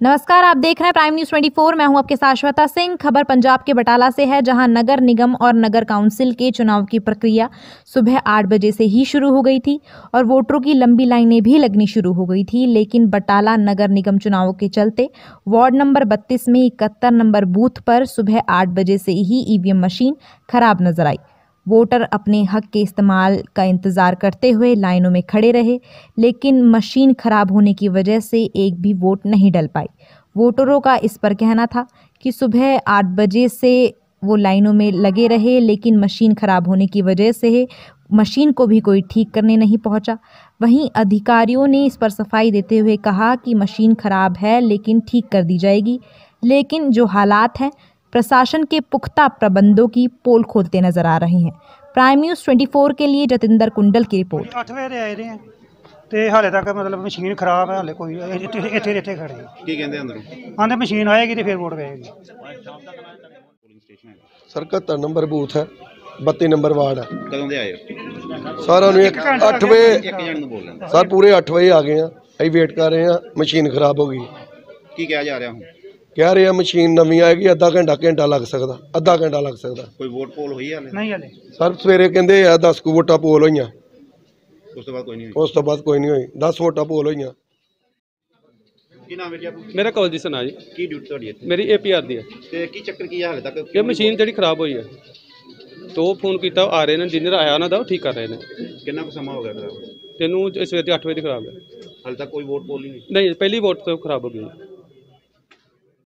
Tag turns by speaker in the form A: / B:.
A: नमस्कार, आप देख रहे हैं प्राइम न्यूज़ 24 मैं हूँ आपके साथ श्वेता सिंह। खबर पंजाब के बटाला से है, जहाँ नगर निगम और नगर काउंसिल के चुनाव की प्रक्रिया सुबह आठ बजे से ही शुरू हो गई थी और वोटरों की लंबी लाइनें भी लगनी शुरू हो गई थी। लेकिन बटाला नगर निगम चुनावों के चलते वार्ड नंबर बत्तीस में इकहत्तर नंबर बूथ पर सुबह आठ बजे से ही ईवीएम मशीन खराब नज़र आई। वोटर अपने हक के इस्तेमाल का इंतज़ार करते हुए लाइनों में खड़े रहे, लेकिन मशीन खराब होने की वजह से एक भी वोट नहीं डल पाई। वोटरों का इस पर कहना था कि सुबह आठ बजे से वो लाइनों में लगे रहे, लेकिन मशीन खराब होने की वजह से मशीन को भी कोई ठीक करने नहीं पहुँचा। वहीं अधिकारियों ने इस पर सफ़ाई देते हुए कहा कि मशीन खराब है, लेकिन ठीक कर दी जाएगी। लेकिन जो हालात हैं प्रशासन के पुख्ता प्रबंधों की पोल खोलते नजर आ रहे हैं प्राइम न्यूज़ 24 के लिए जतिंदर कुंडल की रिपोर्ट
B: ਅੱਠ ਵਜੇ ਦੇ ਆਏ ਦੇ ਆ ਤੇ ਹਾਲੇ ਤੱਕ ਮਤਲਬ ਮਸ਼ੀਨ ਖਰਾਬ ਹੈ ਹਾਲੇ ਕੋਈ ਇੱਥੇ ਇੱਥੇ ਇੱਥੇ ਖੜੇ ਆ।
C: ਕੀ ਕਹਿੰਦੇ ਅੰਦਰੋਂ
B: ਆਂਦੇ ਮਸ਼ੀਨ ਆਏਗੀ ਤੇ ਫਿਰ ਵੋਟ ਪਏਗੀ
C: ਪੋਲਿੰਗ ਸਟੇਸ਼ਨ ਹੈਗਾ
D: ਸਰ 71 ਨੰਬਰ ਬੂਥ ਹੈ 32 ਨੰਬਰ ਵਾਰਡ ਹੈ
C: ਕਦੋਂ ਦੇ ਆਏ ਹੋ
D: ਸਾਰਿਆਂ ਨੂੰ 8 ਵਜੇ
C: ਇੱਕ ਜਣ ਨੂੰ ਬੋਲ ਲੈਂਦਾ
D: ਸਰ ਪੂਰੇ 8 ਵਜੇ ਆ ਗਏ ਆ ਅਸੀਂ ਵੇਟ ਕਰ ਰਹੇ ਆ ਮਸ਼ੀਨ ਖਰਾਬ ਹੋ ਗਈ
C: ਕੀ ਕਿਹਾ ਜਾ ਰਿਹਾ ਹੁਣ
D: ਕਹਿ ਰਹੇ ਆ ਮਸ਼ੀਨ ਨਵੀਂ ਆਏਗੀ ਅੱਧਾ ਘੰਟਾ ਘੰਟਾ ਲੱਗ ਸਕਦਾ ਅੱਧਾ ਘੰਟਾ ਲੱਗ ਸਕਦਾ।
C: ਕੋਈ ਵੋਟ ਪੋਲ ਹੋਈ ਹਾਲੇ?
B: ਨਹੀਂ ਹਲੇ।
D: ਸਰ ਸਵੇਰੇ ਕਹਿੰਦੇ ਆ 10 ਕੁ ਵੋਟਾਂ ਪੋਲ ਹੋਈਆਂ।
C: ਉਸ ਤੋਂ ਬਾਅਦ ਕੋਈ ਨਹੀਂ ਹੋਈ।
D: ਉਸ ਤੋਂ ਬਾਅਦ ਕੋਈ ਨਹੀਂ ਹੋਈ। 10 ਵੋਟਾਂ ਪੋਲ ਹੋਈਆਂ।
C: ਕੀ ਨਾਮ ਹੈ ਜੀ ਆਪਣਾ?
E: ਮੇਰਾ ਕਾਲਜ ਸੁਣਾ ਜੀ।
C: ਕੀ ਡਿਊਟੀ ਤੁਹਾਡੀ ਇੱਥੇ?
E: ਮੇਰੀ ਏਪੀਆਰ ਦੀ ਹੈ
C: ਤੇ ਕੀ ਚੱਕਰ ਕੀ ਹੈ ਹਾਲੇ ਤੱਕ?
E: ਇਹ ਮਸ਼ੀਨ ਜਿਹੜੀ ਖਰਾਬ ਹੋਈ ਹੈ ਤੋ ਫੋਨ ਕੀਤਾ ਉਹ ਆ ਰਹੇ ਨੇ ਜਿੰਨਰ ਆਇਆ ਉਹਨਾਂ ਦਾ ਉਹ ਠੀਕ ਕਰ ਰਹੇ ਨੇ।
C: ਕਿੰਨਾ ਕੁ ਸਮਾਂ ਹੋ ਗਿਆ ਖਰਾਬ?
E: ਤੈਨੂੰ ਸਵੇਰ ਦੇ 8 ਵਜੇ ਦੀ ਖਰਾਬ ਹੈ
C: ਹਾਲੇ ਤੱਕ ਕੋਈ ਵੋਟ ਪੋਲ ਨਹੀਂ ਹੋਈ?
E: ਨਹੀਂ ਪਹਿਲੀ ਵੋਟ ਤੋਂ ਖਰਾਬ ਹੋ ਗਈ